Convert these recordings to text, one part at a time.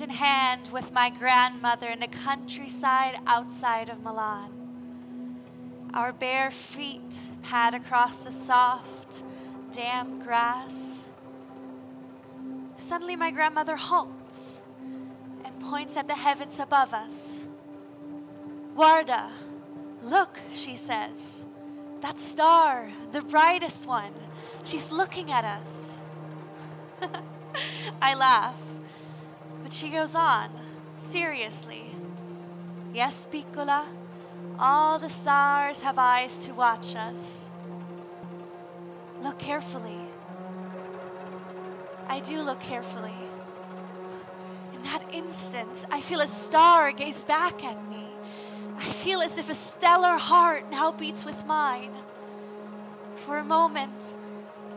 hand in hand with my grandmother in the countryside outside of Milan. Our bare feet pad across the soft, damp grass. Suddenly, my grandmother halts and points at the heavens above us. Guarda, look, she says. That star, the brightest one, she's looking at us. I laugh, but she goes on, seriously. Yes, Piccola, all the stars have eyes to watch us. Look carefully. I do look carefully. In that instant, I feel a star gaze back at me. I feel as if a stellar heart now beats with mine. For a moment,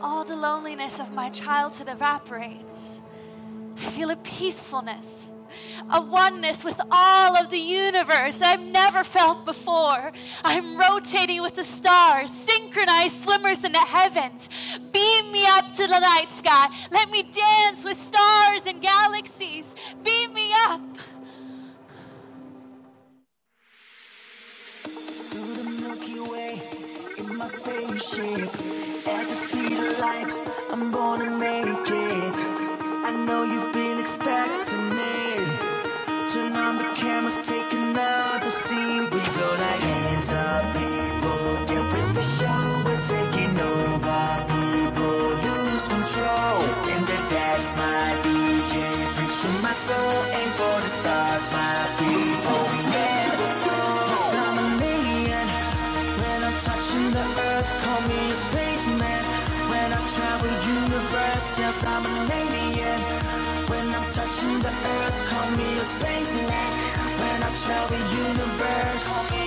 all the loneliness of my childhood evaporates. I feel a peacefulness, a oneness with all of the universe that I've never felt before. I'm rotating with the stars, synchronized swimmers in the heavens. Beam me up to the night sky. Let me dance with stars and galaxies. Beam me up. Through the Milky Way in my spaceship. At the speed of light, I'm gonna make it. I know you've been expecting me. Turn on the cameras, take another scene. We go like hands up, people. Get with the show, we're taking over. People lose control. In the dance, my DJ. Reaching my soul, aim for the stars, yes, I'm an alien. When I'm touching the earth, call me a spaceman. When I travel the universe,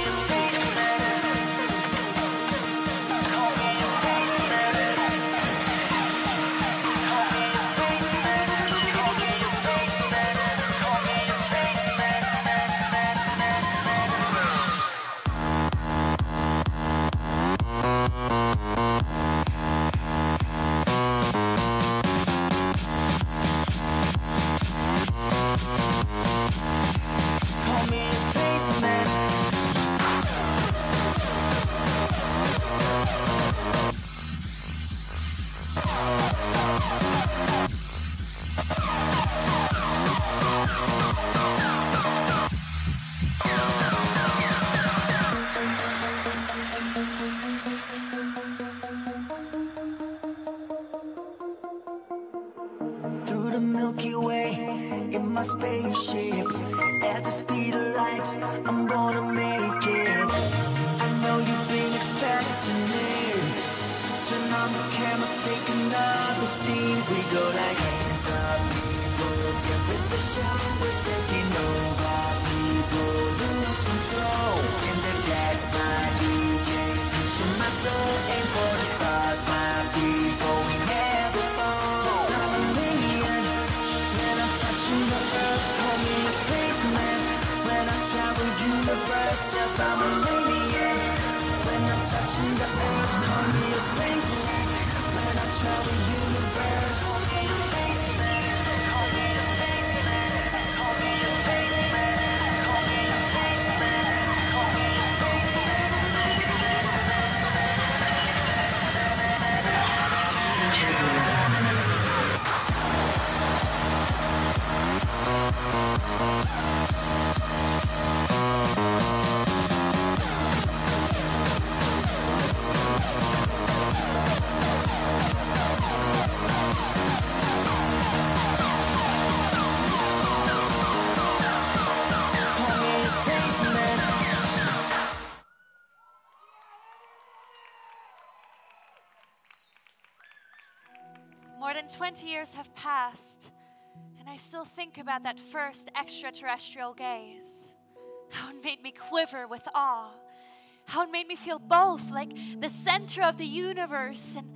yes, I'm an alien. When I'm touching the earth, call me a spaceman. When I travel universe, More 20 years have passed, and I still think about that first extraterrestrial gaze. How it made me quiver with awe. How it made me feel both like the center of the universe and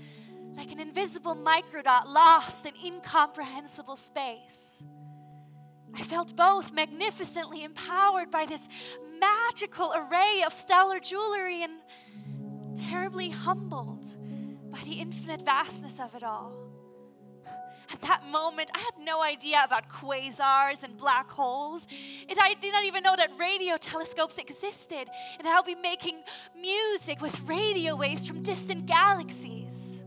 like an invisible microdot lost in incomprehensible space. I felt both magnificently empowered by this magical array of stellar jewelry and terribly humbled by the infinite vastness of it all. At that moment, I had no idea about quasars and black holes. And I did not even know that radio telescopes existed. And I'll be making music with radio waves from distant galaxies.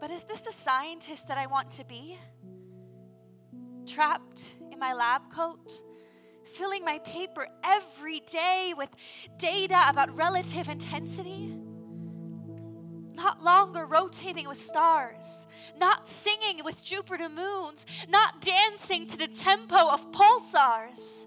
But is this the scientist that I want to be? Trapped in my lab coat, filling my paper every day with data about relative intensity? Not longer rotating with stars, not singing with Jupiter moons, not dancing to the tempo of pulsars.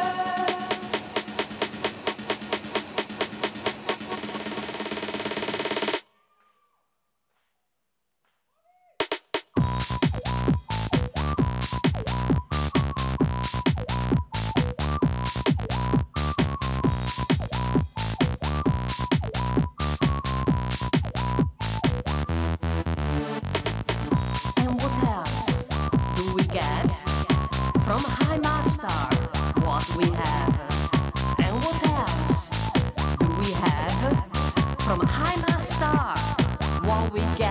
we get.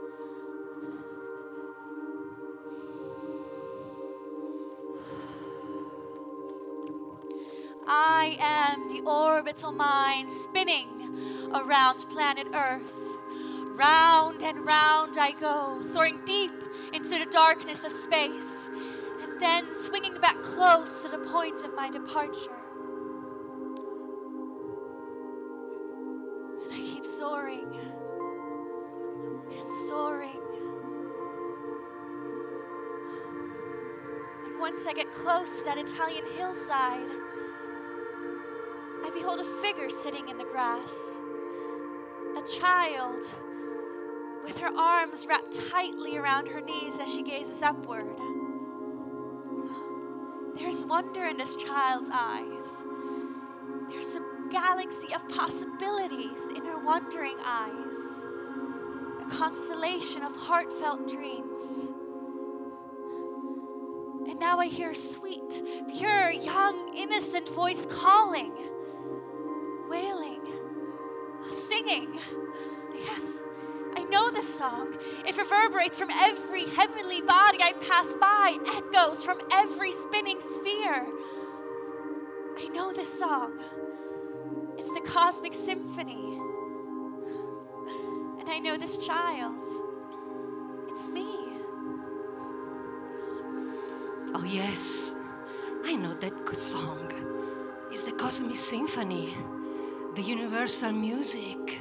I am the orbital mind spinning around planet Earth, Round and round I go, soaring deep into the darkness of space, and then swinging back close to the point of my departure. And I keep soaring and soaring. And once I get close to that Italian hillside, behold a figure sitting in the grass. A child with her arms wrapped tightly around her knees as she gazes upward. There's wonder in this child's eyes. There's a galaxy of possibilities in her wondering eyes, a constellation of heartfelt dreams. And now I hear a sweet, pure, young, innocent voice calling, singing. Yes, I know this song. It reverberates from every heavenly body I pass by, echoes from every spinning sphere. I know this song. It's the cosmic symphony. And I know this child. It's me. Oh, yes, I know that song. It's the Cosmic Symphony, the universal music,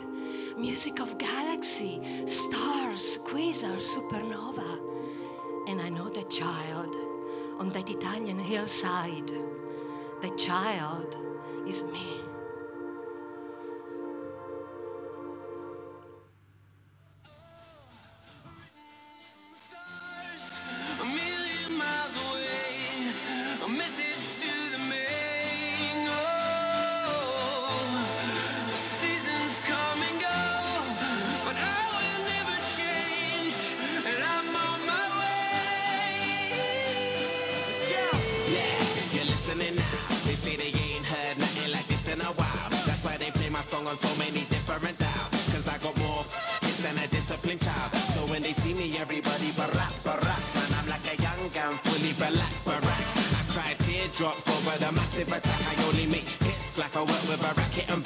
music of galaxy, stars, quasars, supernova. And I know the child on that Italian hillside. The child is me. On so many different dials. Cause I got more hits than a disciplined child. So when they see me, everybody barack, barack. Man, I'm like a young gun, fully black, barack. I cry teardrops over the massive attack. I only make hits like I work with a racket and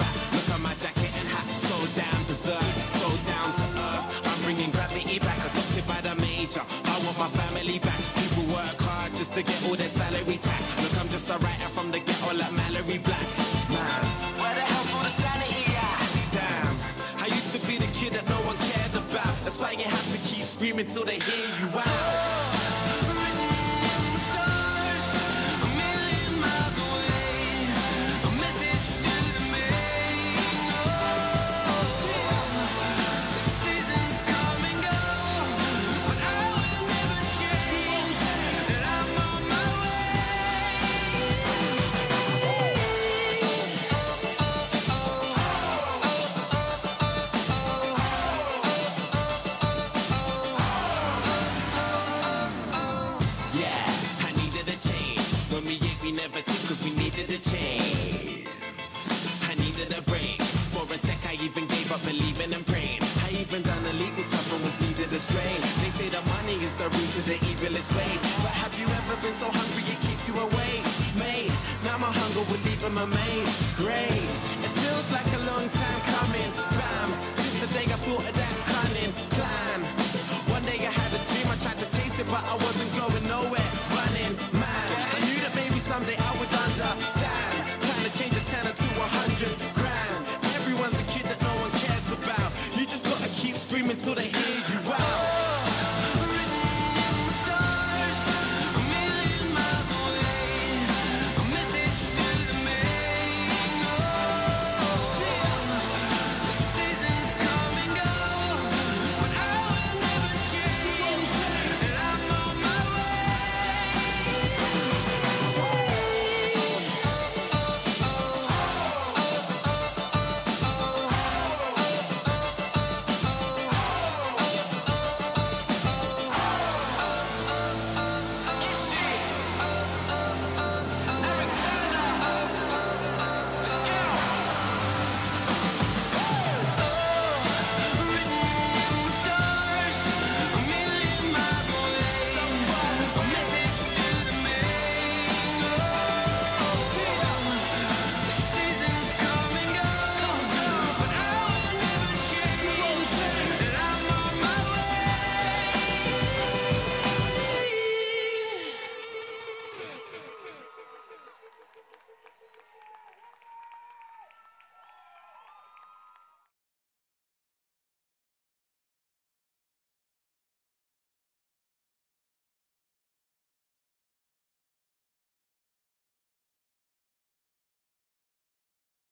till they hear you out. strain. They say that money is the root of the evilest ways. But have you ever been so hungry it keeps you awake? Mate, now my hunger would leave him amazed. Great, it feels like a long time coming. Fam, since the day I thought of that cunning plan. One day I had a dream, I tried to chase it, but I wasn't going nowhere. Running, man, I knew that maybe someday I would understand. Trying to change a tenner to a hundred grand. Everyone's a kid that no one cares about. You just gotta keep screaming till they